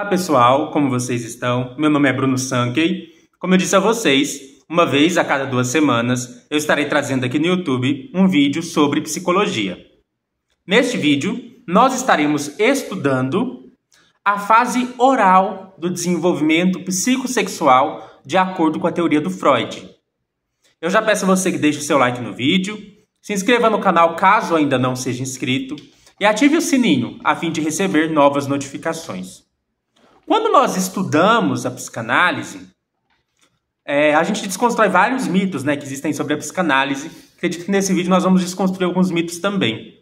Olá pessoal, como vocês estão? Meu nome é Bruno Sankey. Como eu disse a vocês, uma vez a cada duas semanas eu estarei trazendo aqui no YouTube um vídeo sobre psicologia. Neste vídeo, nós estaremos estudando a fase oral do desenvolvimento psicossexual de acordo com a teoria do Freud. Eu já peço a você que deixe o seu like no vídeo, se inscreva no canal caso ainda não seja inscrito e ative o sininho a fim de receber novas notificações. Quando nós estudamos a psicanálise, é, a gente desconstrói vários mitos né, que existem sobre a psicanálise. Acredito que nesse vídeo nós vamos desconstruir alguns mitos também.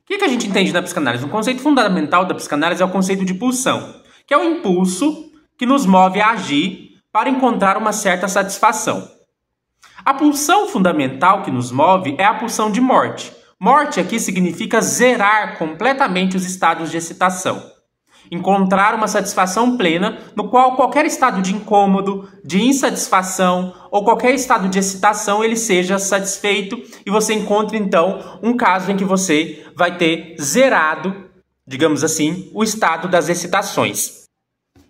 O que, que a gente entende da psicanálise? Um conceito fundamental da psicanálise é o conceito de pulsão, que é o impulso que nos move a agir para encontrar uma certa satisfação. A pulsão fundamental que nos move é a pulsão de morte. Morte aqui significa zerar completamente os estados de excitação encontrar uma satisfação plena no qual qualquer estado de incômodo, de insatisfação ou qualquer estado de excitação ele seja satisfeito e você encontre então um caso em que você vai ter zerado, digamos assim, o estado das excitações.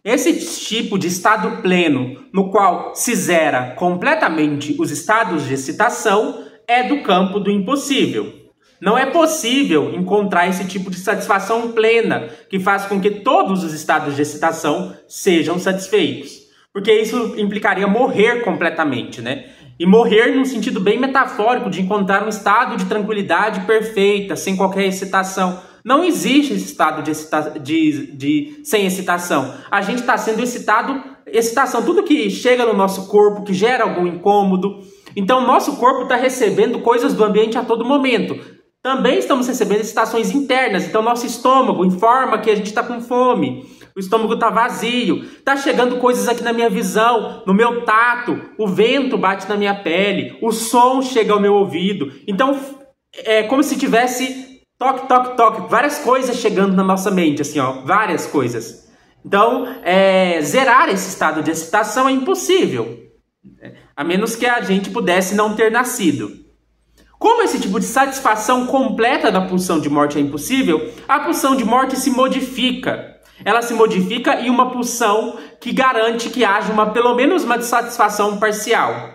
Esse tipo de estado pleno, no qual se zera completamente os estados de excitação, é do campo do impossível. Não é possível encontrar esse tipo de satisfação plena que faz com que todos os estados de excitação sejam satisfeitos. Porque isso implicaria morrer completamente, né? E morrer num sentido bem metafórico de encontrar um estado de tranquilidade perfeita, sem qualquer excitação. Não existe esse estado de, excita de, de sem excitação. A gente está sendo excitado, excitação, tudo que chega no nosso corpo, que gera algum incômodo. Então, nosso corpo está recebendo coisas do ambiente a todo momento. Também estamos recebendo excitações internas, então nosso estômago informa que a gente está com fome, o estômago está vazio, está chegando coisas aqui na minha visão, no meu tato, o vento bate na minha pele, o som chega ao meu ouvido. Então é como se tivesse toque, toque, toque, várias coisas chegando na nossa mente, assim, ó, várias coisas. Então, é, zerar esse estado de excitação é impossível, a menos que a gente pudesse não ter nascido. Como esse tipo de satisfação completa da pulsão de morte é impossível, a pulsão de morte se modifica. Ela se modifica em uma pulsão que garante que haja uma pelo menos uma satisfação parcial.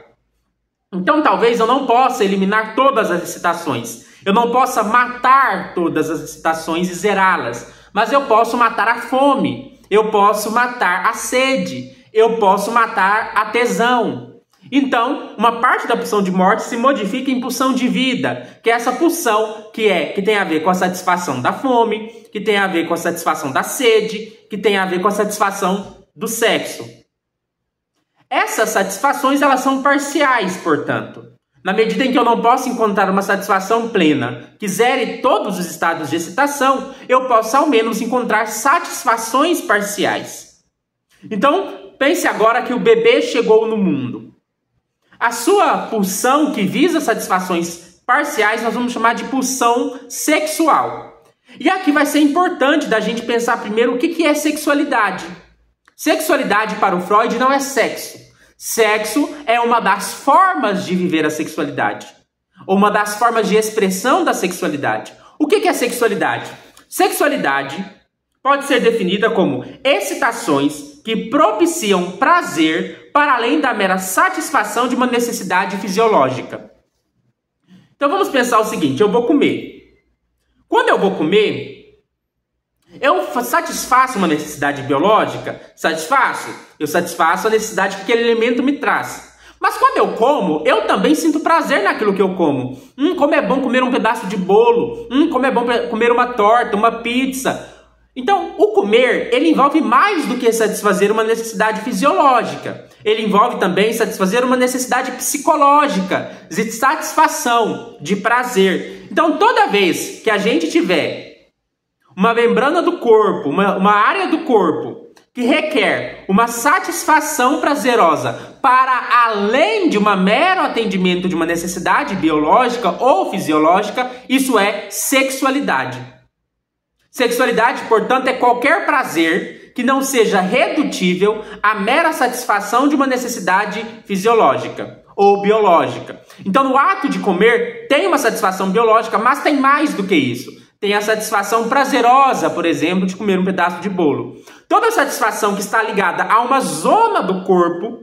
Então talvez eu não possa eliminar todas as excitações. Eu não possa matar todas as excitações e zerá-las, mas eu posso matar a fome, eu posso matar a sede, eu posso matar a tesão, então, uma parte da pulsão de morte se modifica em pulsão de vida, que é essa pulsão que é que tem a ver com a satisfação da fome, que tem a ver com a satisfação da sede, que tem a ver com a satisfação do sexo. Essas satisfações elas são parciais, portanto. Na medida em que eu não posso encontrar uma satisfação plena que zere todos os estados de excitação, eu posso ao menos encontrar satisfações parciais. Então, pense agora que o bebê chegou no mundo. A sua pulsão que visa satisfações parciais nós vamos chamar de pulsão sexual. E aqui vai ser importante da gente pensar primeiro o que, que é sexualidade. Sexualidade para o Freud não é sexo. Sexo é uma das formas de viver a sexualidade, ou uma das formas de expressão da sexualidade. O que, que é sexualidade? Sexualidade pode ser definida como excitações que propiciam prazer para além da mera satisfação de uma necessidade fisiológica. Então vamos pensar o seguinte: eu vou comer. Quando eu vou comer, eu satisfaço uma necessidade biológica? Satisfaço? Eu satisfaço a necessidade que aquele alimento me traz. Mas quando eu como, eu também sinto prazer naquilo que eu como. Hum, como é bom comer um pedaço de bolo. Hum, como é bom comer uma torta, uma pizza. Então, o comer, ele envolve mais do que satisfazer uma necessidade fisiológica. Ele envolve também satisfazer uma necessidade psicológica, de satisfação, de prazer. Então, toda vez que a gente tiver uma membrana do corpo, uma, uma área do corpo que requer uma satisfação prazerosa para além de um mero atendimento de uma necessidade biológica ou fisiológica, isso é sexualidade. Sexualidade, portanto, é qualquer prazer que não seja redutível à mera satisfação de uma necessidade fisiológica ou biológica. Então, no ato de comer, tem uma satisfação biológica, mas tem mais do que isso. tem a satisfação prazerosa, por exemplo, de comer um pedaço de bolo. Toda satisfação que está ligada a uma zona do corpo,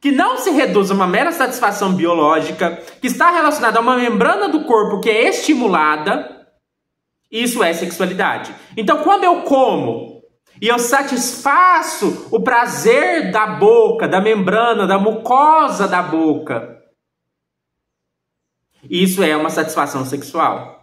que não se reduz a uma mera satisfação biológica, que está relacionada a uma membrana do corpo que é estimulada, isso é sexualidade. Então, quando eu como e eu satisfaço o prazer da boca, da membrana, da mucosa da boca, isso é uma satisfação sexual.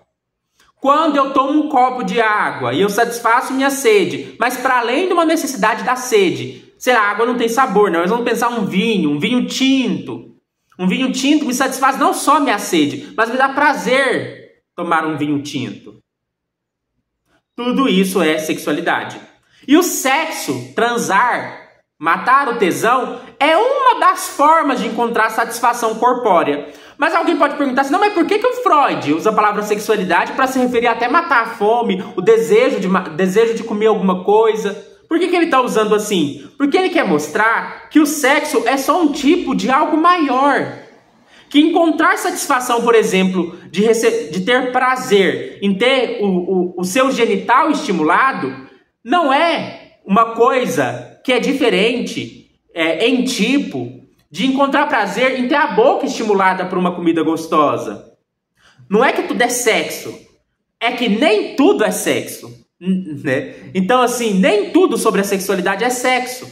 Quando eu tomo um copo de água e eu satisfaço minha sede, mas para além de uma necessidade da sede, sei lá, a água não tem sabor, não, mas vamos pensar um vinho, um vinho tinto. Um vinho tinto me satisfaz não só minha sede, mas me dá prazer tomar um vinho tinto. Tudo isso é sexualidade. E o sexo, transar, matar o tesão, é uma das formas de encontrar satisfação corpórea. Mas alguém pode perguntar assim, não, mas por que, que o Freud usa a palavra sexualidade para se referir até matar a fome, o desejo de, desejo de comer alguma coisa? Por que, que ele está usando assim? Porque ele quer mostrar que o sexo é só um tipo de algo maior. Que encontrar satisfação, por exemplo, de, de ter prazer em ter o, o, o seu genital estimulado, não é uma coisa que é diferente é, em tipo de encontrar prazer em ter a boca estimulada por uma comida gostosa. Não é que tudo é sexo, é que nem tudo é sexo. Né? Então, assim, nem tudo sobre a sexualidade é sexo.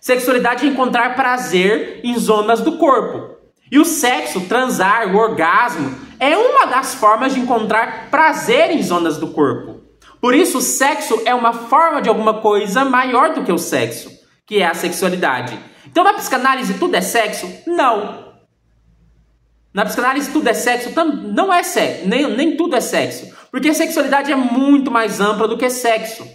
Sexualidade é encontrar prazer em zonas do corpo. E o sexo, transar, o orgasmo, é uma das formas de encontrar prazer em zonas do corpo. Por isso, o sexo é uma forma de alguma coisa maior do que o sexo, que é a sexualidade. Então na psicanálise tudo é sexo? Não. Na psicanálise tudo é sexo? Não é sexo, nem, nem tudo é sexo. Porque sexualidade é muito mais ampla do que sexo.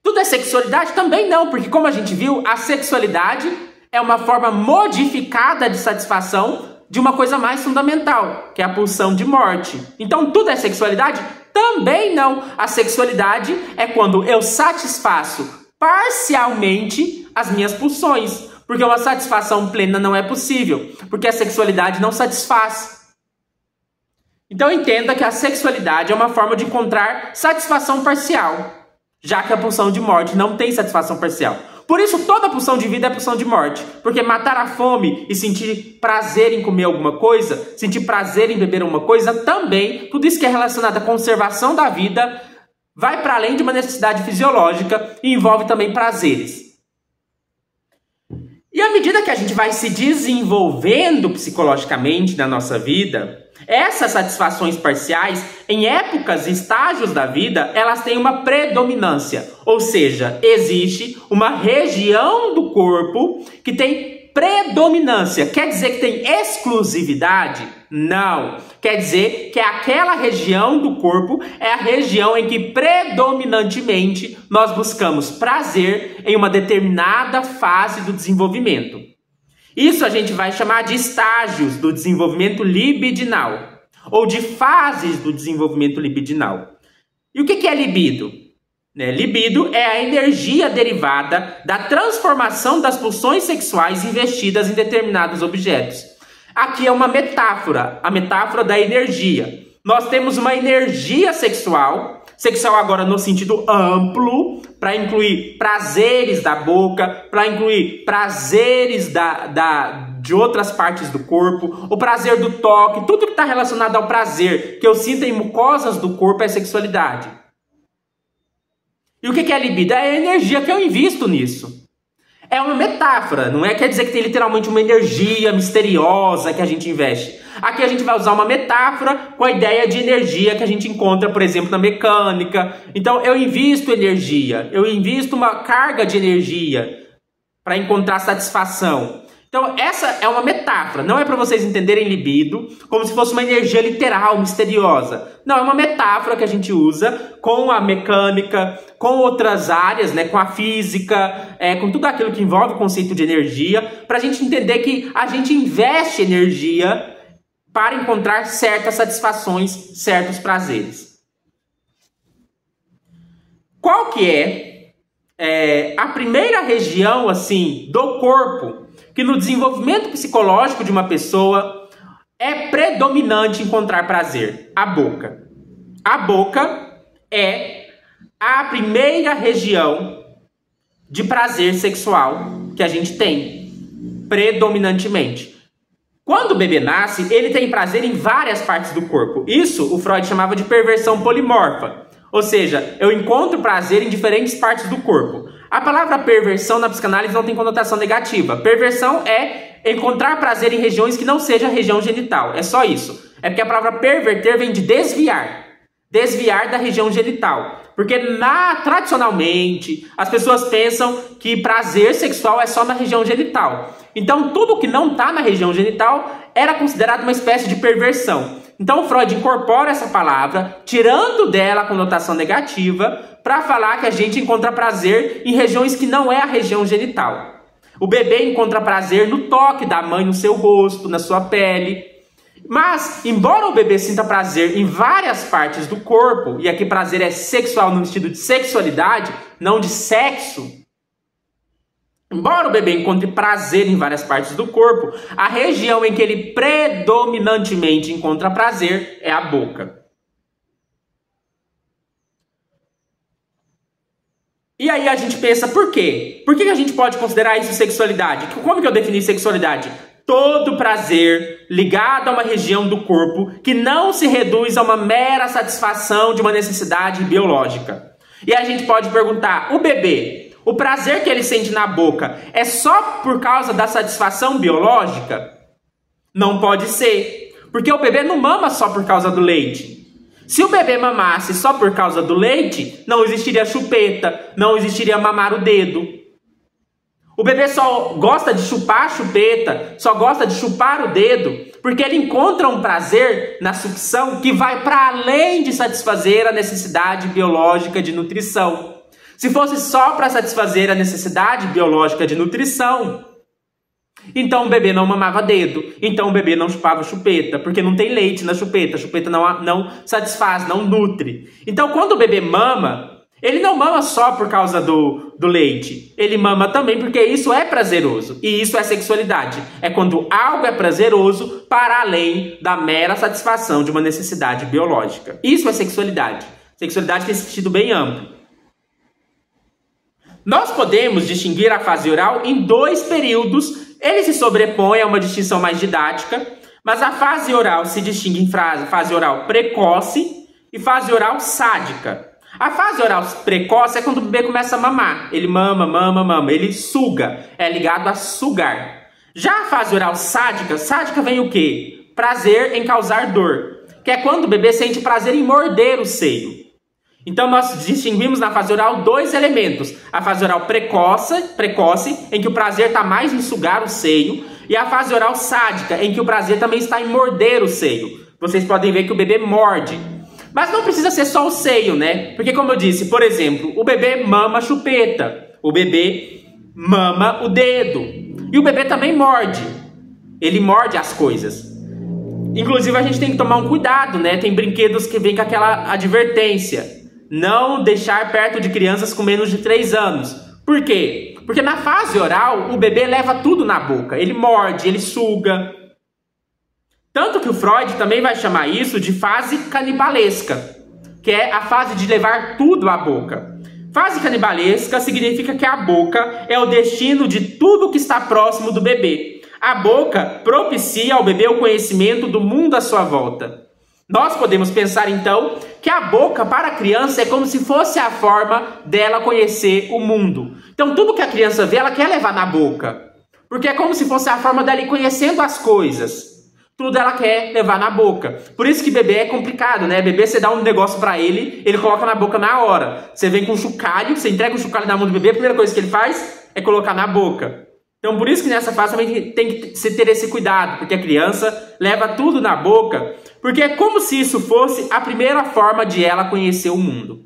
Tudo é sexualidade? Também não, porque como a gente viu, a sexualidade é uma forma modificada de satisfação de uma coisa mais fundamental, que é a pulsão de morte. Então tudo é sexualidade? Também não. A sexualidade é quando eu satisfaço parcialmente as minhas pulsões, porque uma satisfação plena não é possível, porque a sexualidade não satisfaz. Então entenda que a sexualidade é uma forma de encontrar satisfação parcial, já que a pulsão de morte não tem satisfação parcial. Por isso, toda pulsão de vida é pulsão de morte. Porque matar a fome e sentir prazer em comer alguma coisa, sentir prazer em beber alguma coisa, também, tudo isso que é relacionado à conservação da vida, vai para além de uma necessidade fisiológica e envolve também prazeres. E à medida que a gente vai se desenvolvendo psicologicamente na nossa vida, essas satisfações parciais, em épocas e estágios da vida, elas têm uma predominância. Ou seja, existe uma região do corpo que tem predominância. Quer dizer que tem exclusividade? Não. Quer dizer que aquela região do corpo é a região em que predominantemente nós buscamos prazer em uma determinada fase do desenvolvimento. Isso a gente vai chamar de estágios do desenvolvimento libidinal ou de fases do desenvolvimento libidinal. E o que é libido? Né? Libido é a energia derivada da transformação das pulsões sexuais investidas em determinados objetos. Aqui é uma metáfora, a metáfora da energia. Nós temos uma energia sexual, sexual agora no sentido amplo, para incluir prazeres da boca, para incluir prazeres da, da, de outras partes do corpo, o prazer do toque, tudo que está relacionado ao prazer que eu sinto em mucosas do corpo é sexualidade. E o que é libido? É a energia que eu invisto nisso. É uma metáfora, não é quer dizer que tem literalmente uma energia misteriosa que a gente investe. Aqui a gente vai usar uma metáfora com a ideia de energia que a gente encontra, por exemplo, na mecânica. Então eu invisto energia, eu invisto uma carga de energia para encontrar satisfação. Então, essa é uma metáfora, não é para vocês entenderem libido como se fosse uma energia literal, misteriosa. Não, é uma metáfora que a gente usa com a mecânica, com outras áreas, né, com a física, é, com tudo aquilo que envolve o conceito de energia, para a gente entender que a gente investe energia para encontrar certas satisfações, certos prazeres. Qual que é, é a primeira região assim do corpo que no desenvolvimento psicológico de uma pessoa é predominante encontrar prazer, a boca. A boca é a primeira região de prazer sexual que a gente tem, predominantemente. Quando o bebê nasce, ele tem prazer em várias partes do corpo. Isso o Freud chamava de perversão polimorfa. Ou seja, eu encontro prazer em diferentes partes do corpo. A palavra perversão na psicanálise não tem conotação negativa. Perversão é encontrar prazer em regiões que não seja a região genital. É só isso. É porque a palavra perverter vem de desviar. Desviar da região genital. Porque na, tradicionalmente as pessoas pensam que prazer sexual é só na região genital. Então tudo que não está na região genital era considerado uma espécie de perversão. Então Freud incorpora essa palavra, tirando dela a conotação negativa, para falar que a gente encontra prazer em regiões que não é a região genital. O bebê encontra prazer no toque da mãe no seu rosto, na sua pele. Mas, embora o bebê sinta prazer em várias partes do corpo, e aqui prazer é sexual no sentido de sexualidade, não de sexo, embora o bebê encontre prazer em várias partes do corpo, a região em que ele predominantemente encontra prazer é a boca. E aí a gente pensa, por quê? Por que a gente pode considerar isso sexualidade? Como que eu defini sexualidade? todo prazer ligado a uma região do corpo que não se reduz a uma mera satisfação de uma necessidade biológica. E a gente pode perguntar: o bebê, o prazer que ele sente na boca é só por causa da satisfação biológica? Não pode ser, porque o bebê não mama só por causa do leite. Se o bebê mamasse só por causa do leite, não existiria chupeta, não existiria mamar o dedo, o bebê só gosta de chupar a chupeta, só gosta de chupar o dedo, porque ele encontra um prazer na sucção que vai para além de satisfazer a necessidade biológica de nutrição. Se fosse só para satisfazer a necessidade biológica de nutrição, então o bebê não mamava dedo, então o bebê não chupava chupeta, porque não tem leite na chupeta, a chupeta não, não satisfaz, não nutre. Então quando o bebê mama, ele não mama só por causa do, do leite. Ele mama também porque isso é prazeroso. E isso é sexualidade. É quando algo é prazeroso para além da mera satisfação de uma necessidade biológica. Isso é sexualidade. Sexualidade tem sentido bem amplo. Nós podemos distinguir a fase oral em dois períodos. Ele se sobrepõe a uma distinção mais didática, mas a fase oral se distingue em fase oral precoce e fase oral sádica. A fase oral precoce é quando o bebê começa a mamar. Ele mama, mama, mama. Ele suga. É ligado a sugar. Já a fase oral sádica, sádica vem o quê? Prazer em causar dor. Que é quando o bebê sente prazer em morder o seio. Então nós distinguimos na fase oral dois elementos. A fase oral precoce, precoce em que o prazer está mais em sugar o seio. E a fase oral sádica, em que o prazer também está em morder o seio. Vocês podem ver que o bebê morde. Mas não precisa ser só o seio, né? Porque, como eu disse, por exemplo, o bebê mama a chupeta, o bebê mama o dedo, e o bebê também morde. Ele morde as coisas. Inclusive, a gente tem que tomar um cuidado, né? Tem brinquedos que vêm com aquela advertência: não deixar perto de crianças com menos de 3 anos. Por quê? Porque na fase oral, o bebê leva tudo na boca. Ele morde, ele suga, tanto que o Freud também vai chamar isso de fase canibalesca, que é a fase de levar tudo à boca. Fase canibalesca significa que a boca é o destino de tudo que está próximo do bebê. A boca propicia ao bebê o conhecimento do mundo à sua volta. Nós podemos pensar então que a boca para a criança é como se fosse a forma dela conhecer o mundo. Então tudo que a criança vê, ela quer levar na boca. Porque é como se fosse a forma dela ir conhecendo as coisas tudo ela quer levar na boca. Por isso que bebê é complicado, né? Bebê, você dá um negócio para ele, ele coloca na boca na hora. Você vem com um chocalho, você entrega um chocalho na mão do bebê, a primeira coisa que ele faz é colocar na boca. Então, por isso que nessa fase também tem que se ter esse cuidado, porque a criança leva tudo na boca, porque é como se isso fosse a primeira forma de ela conhecer o mundo.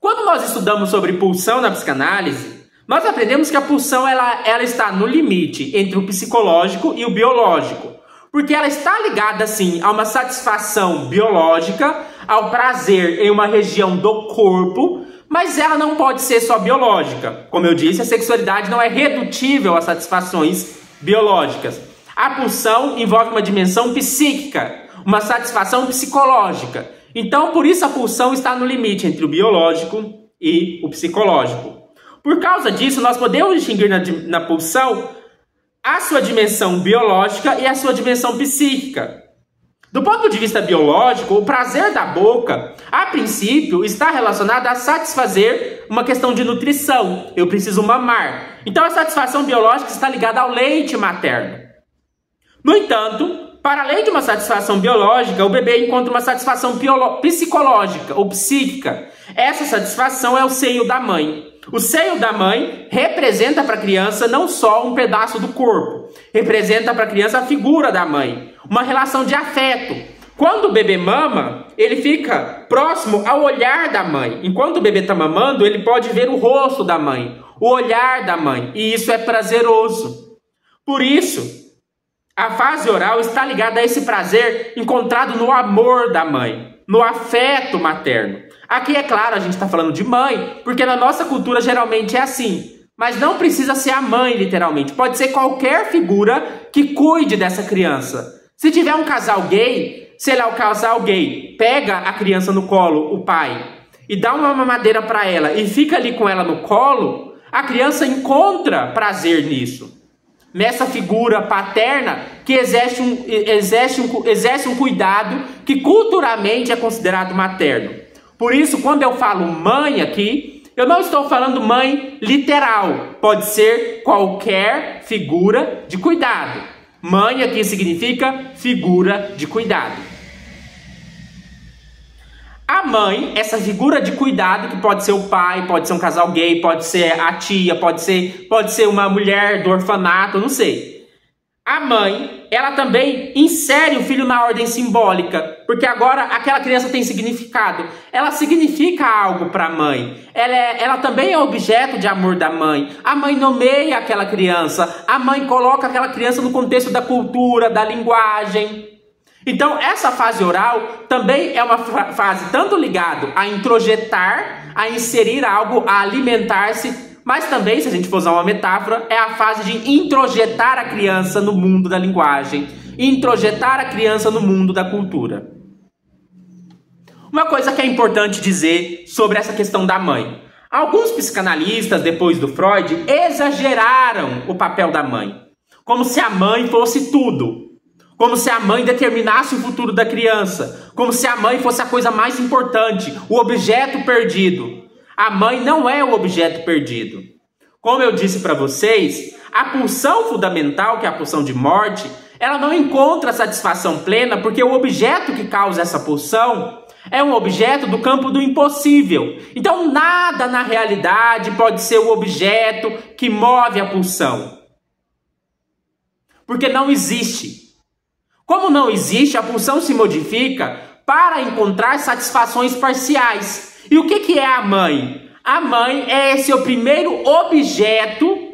Quando nós estudamos sobre pulsão na psicanálise, nós aprendemos que a pulsão ela, ela está no limite entre o psicológico e o biológico. Porque ela está ligada, sim, a uma satisfação biológica, ao prazer em uma região do corpo, mas ela não pode ser só biológica. Como eu disse, a sexualidade não é redutível a satisfações biológicas. A pulsão envolve uma dimensão psíquica, uma satisfação psicológica. Então, por isso a pulsão está no limite entre o biológico e o psicológico. Por causa disso, nós podemos distinguir na, na pulsão a sua dimensão biológica e a sua dimensão psíquica. Do ponto de vista biológico, o prazer da boca, a princípio, está relacionado a satisfazer uma questão de nutrição. Eu preciso mamar. Então, a satisfação biológica está ligada ao leite materno. No entanto, para além de uma satisfação biológica, o bebê encontra uma satisfação psicológica ou psíquica. Essa satisfação é o seio da mãe. O seio da mãe representa para a criança não só um pedaço do corpo, representa para a criança a figura da mãe, uma relação de afeto. Quando o bebê mama, ele fica próximo ao olhar da mãe. Enquanto o bebê está mamando, ele pode ver o rosto da mãe, o olhar da mãe, e isso é prazeroso. Por isso, a fase oral está ligada a esse prazer encontrado no amor da mãe, no afeto materno. Aqui, é claro, a gente está falando de mãe, porque na nossa cultura geralmente é assim. Mas não precisa ser a mãe, literalmente. Pode ser qualquer figura que cuide dessa criança. Se tiver um casal gay, sei lá, o casal gay pega a criança no colo, o pai, e dá uma mamadeira para ela e fica ali com ela no colo, a criança encontra prazer nisso. Nessa figura paterna que exerce um, exerce um, exerce um cuidado que culturalmente é considerado materno. Por isso, quando eu falo mãe aqui, eu não estou falando mãe literal. Pode ser qualquer figura de cuidado. Mãe aqui significa figura de cuidado. A mãe, essa figura de cuidado que pode ser o pai, pode ser um casal gay, pode ser a tia, pode ser, pode ser uma mulher do orfanato, não sei. A mãe, ela também insere o filho na ordem simbólica, porque agora aquela criança tem significado. Ela significa algo para a mãe. Ela, é, ela também é objeto de amor da mãe. A mãe nomeia aquela criança. A mãe coloca aquela criança no contexto da cultura, da linguagem. Então, essa fase oral também é uma fase tanto ligada a introjetar, a inserir algo, a alimentar-se mas também, se a gente for usar uma metáfora, é a fase de introjetar a criança no mundo da linguagem, introjetar a criança no mundo da cultura. Uma coisa que é importante dizer sobre essa questão da mãe. Alguns psicanalistas, depois do Freud, exageraram o papel da mãe, como se a mãe fosse tudo, como se a mãe determinasse o futuro da criança, como se a mãe fosse a coisa mais importante, o objeto perdido. A mãe não é o objeto perdido. Como eu disse para vocês, a pulsão fundamental, que é a pulsão de morte, ela não encontra satisfação plena porque o objeto que causa essa pulsão é um objeto do campo do impossível. Então, nada na realidade pode ser o objeto que move a pulsão. Porque não existe. Como não existe, a pulsão se modifica para encontrar satisfações parciais. E o que, que é a mãe? A mãe é esse o primeiro objeto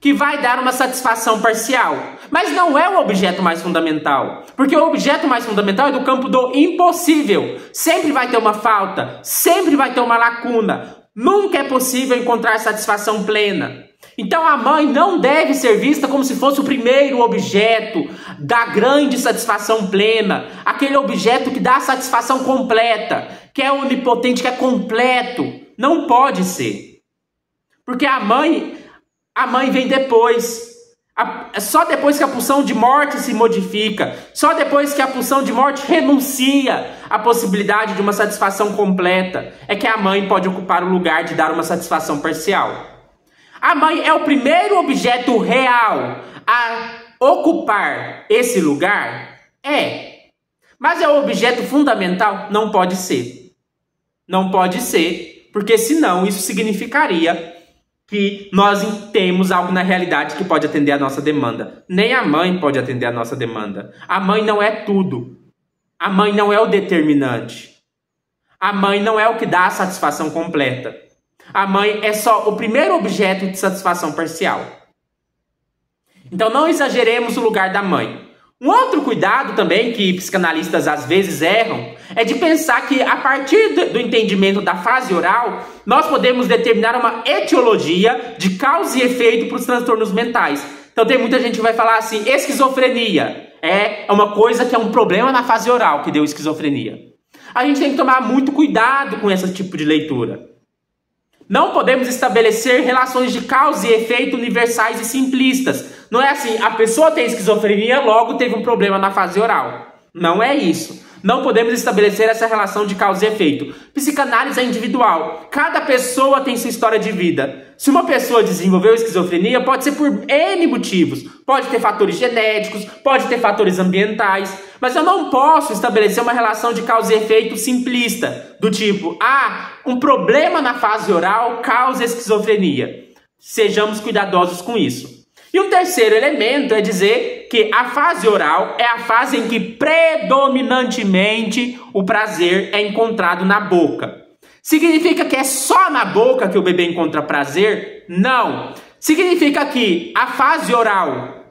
que vai dar uma satisfação parcial. Mas não é o objeto mais fundamental. Porque o objeto mais fundamental é do campo do impossível. Sempre vai ter uma falta, sempre vai ter uma lacuna. Nunca é possível encontrar satisfação plena. Então a mãe não deve ser vista como se fosse o primeiro objeto da grande satisfação plena, aquele objeto que dá a satisfação completa, que é onipotente, que é completo. Não pode ser. Porque a mãe, a mãe vem depois. A, só depois que a pulsão de morte se modifica, só depois que a pulsão de morte renuncia à possibilidade de uma satisfação completa, é que a mãe pode ocupar o lugar de dar uma satisfação parcial. A mãe é o primeiro objeto real a ocupar esse lugar? É. Mas é o objeto fundamental? Não pode ser. Não pode ser, porque senão isso significaria que nós temos algo na realidade que pode atender a nossa demanda. Nem a mãe pode atender a nossa demanda. A mãe não é tudo. A mãe não é o determinante. A mãe não é o que dá a satisfação completa. A mãe é só o primeiro objeto de satisfação parcial. Então não exageremos o lugar da mãe. Um outro cuidado também que psicanalistas às vezes erram é de pensar que a partir do entendimento da fase oral, nós podemos determinar uma etiologia de causa e efeito para os transtornos mentais. Então tem muita gente que vai falar assim, esquizofrenia é uma coisa que é um problema na fase oral que deu esquizofrenia. A gente tem que tomar muito cuidado com esse tipo de leitura. Não podemos estabelecer relações de causa e efeito universais e simplistas. Não é assim, a pessoa tem esquizofrenia, logo teve um problema na fase oral. Não é isso. Não podemos estabelecer essa relação de causa e efeito. Psicanálise é individual. Cada pessoa tem sua história de vida. Se uma pessoa desenvolveu esquizofrenia, pode ser por N motivos. Pode ter fatores genéticos, pode ter fatores ambientais. Mas eu não posso estabelecer uma relação de causa e efeito simplista, do tipo, ah, um problema na fase oral causa esquizofrenia. Sejamos cuidadosos com isso. E um terceiro elemento é dizer que a fase oral é a fase em que predominantemente o prazer é encontrado na boca. Significa que é só na boca que o bebê encontra prazer? Não. Significa que a fase oral,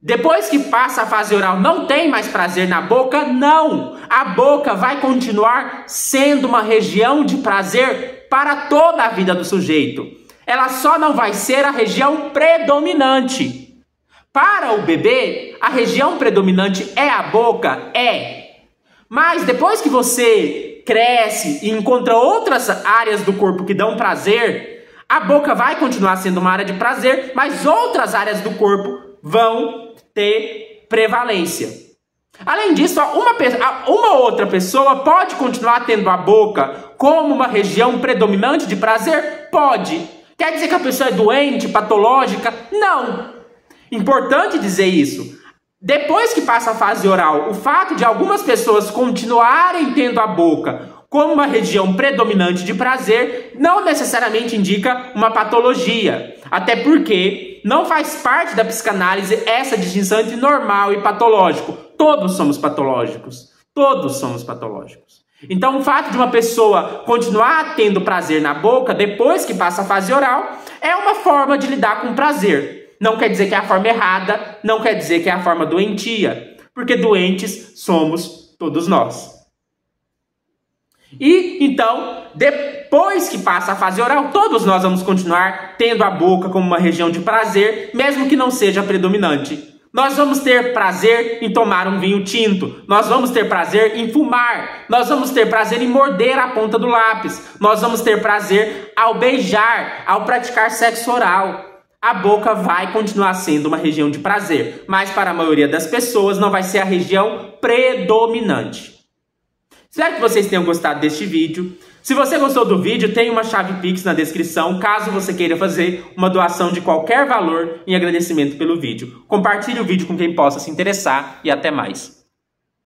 depois que passa a fase oral, não tem mais prazer na boca? Não. A boca vai continuar sendo uma região de prazer para toda a vida do sujeito ela só não vai ser a região predominante. Para o bebê, a região predominante é a boca? É. Mas depois que você cresce e encontra outras áreas do corpo que dão prazer, a boca vai continuar sendo uma área de prazer, mas outras áreas do corpo vão ter prevalência. Além disso, uma, uma outra pessoa pode continuar tendo a boca como uma região predominante de prazer? Pode. Quer dizer que a pessoa é doente, patológica? Não. Importante dizer isso. Depois que passa a fase oral, o fato de algumas pessoas continuarem tendo a boca como uma região predominante de prazer não necessariamente indica uma patologia. Até porque não faz parte da psicanálise essa distinção entre normal e patológico. Todos somos patológicos. Todos somos patológicos. Então, o fato de uma pessoa continuar tendo prazer na boca depois que passa a fase oral é uma forma de lidar com prazer. Não quer dizer que é a forma errada, não quer dizer que é a forma doentia, porque doentes somos todos nós. E então, depois que passa a fase oral, todos nós vamos continuar tendo a boca como uma região de prazer, mesmo que não seja predominante. Nós vamos ter prazer em tomar um vinho tinto. Nós vamos ter prazer em fumar. Nós vamos ter prazer em morder a ponta do lápis. Nós vamos ter prazer ao beijar, ao praticar sexo oral. A boca vai continuar sendo uma região de prazer, mas para a maioria das pessoas não vai ser a região predominante. Espero que vocês tenham gostado deste vídeo. Se você gostou do vídeo, tem uma chave Pix na descrição, caso você queira fazer uma doação de qualquer valor em agradecimento pelo vídeo. Compartilhe o vídeo com quem possa se interessar e até mais.